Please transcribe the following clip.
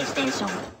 イステーション